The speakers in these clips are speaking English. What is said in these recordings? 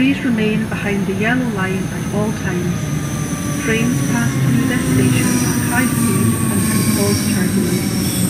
Please remain behind the yellow line at all times. Trains pass through this station at high speed and can cause turbulence.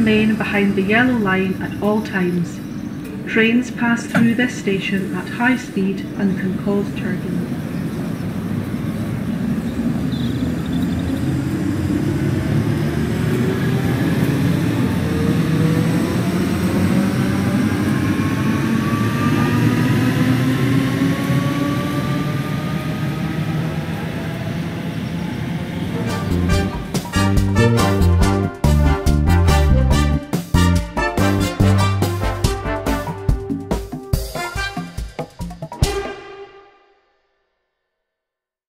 Remain behind the yellow line at all times. Trains pass through this station at high speed and can cause turbulence.